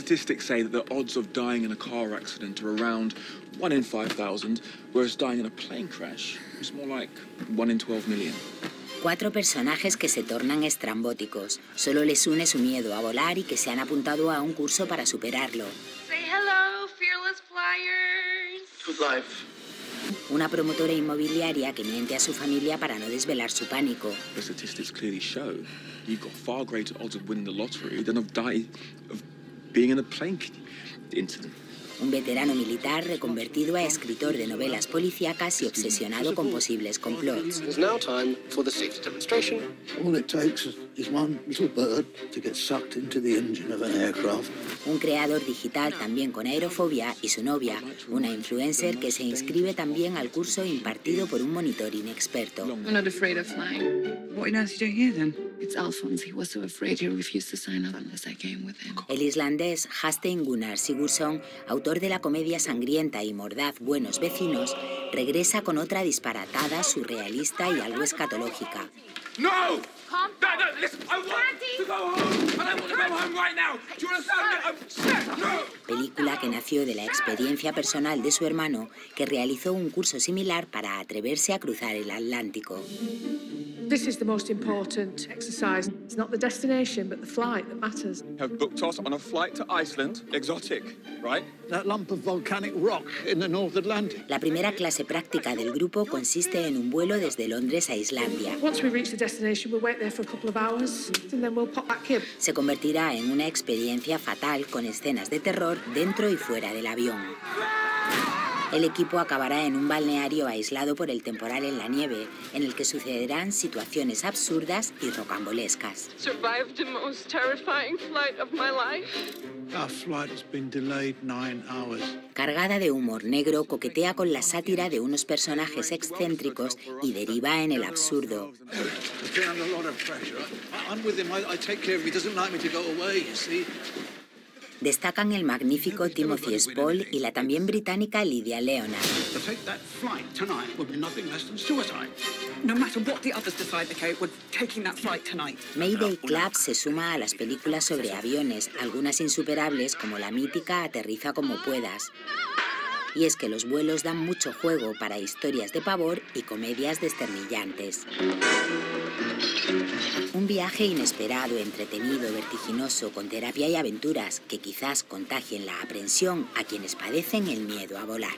statistics say that the odds of dying in a car accident are around 1 in 5,000, whereas dying in a plane crash is more like 1 in 12 million. Cuatro personajes que se tornan estrambóticos. Solo les une su miedo a volar y que se han apuntado a un curso para superarlo. Say hello, fearless flyers. Good life. Una promotora inmobiliaria que miente a su familia para no desvelar su pánico. The statistics clearly show you've got far greater odds of winning the lottery than of dying of being in a plane incident. un veterano militar reconvertido a escritor de novelas policíacas y obsesionado con posibles complots. Un creador digital también con aerofobia y su novia, una influencer que se inscribe también al curso impartido por un monitor inexperto. El islandés Hastein Gunnar Sigurdsson, autor de la comedia sangrienta y mordaz Buenos Vecinos, regresa con otra disparatada, surrealista y algo escatológica. No! Película que nació de la experiencia personal de su hermano, que realizó un curso similar para atreverse a cruzar el Atlántico. This is the most important exercise. It's not the destination, but the flight that matters. Have booked us on a flight to Iceland. Exotic, right? That lump of volcanic rock in the North Atlantic. La primera clase práctica del grupo consiste en un vuelo desde Londres a Islandia. Once we reach the destination, we'll wait there for a couple of hours, and then we'll pop back in. Se convertirá en una experiencia fatal con escenas de terror dentro y fuera del avión. El equipo acabará en un balneario aislado por el temporal en la nieve, en el que sucederán situaciones absurdas y rocambolescas. Survived the most terrifying flight of my life. Our flight has been delayed nine hours. Cargada de humor negro, coquetea con la sátira de unos personajes excéntricos y deriva en el absurdo. Destacan el magnífico Timothy Spall y la también británica Lydia Leonard. Mayday Club se suma a las películas sobre aviones, algunas insuperables como la mítica Aterriza como puedas. Y es que los vuelos dan mucho juego para historias de pavor y comedias desternillantes. Un viaje inesperado, entretenido, vertiginoso, con terapia y aventuras que quizás contagien la aprensión a quienes padecen el miedo a volar.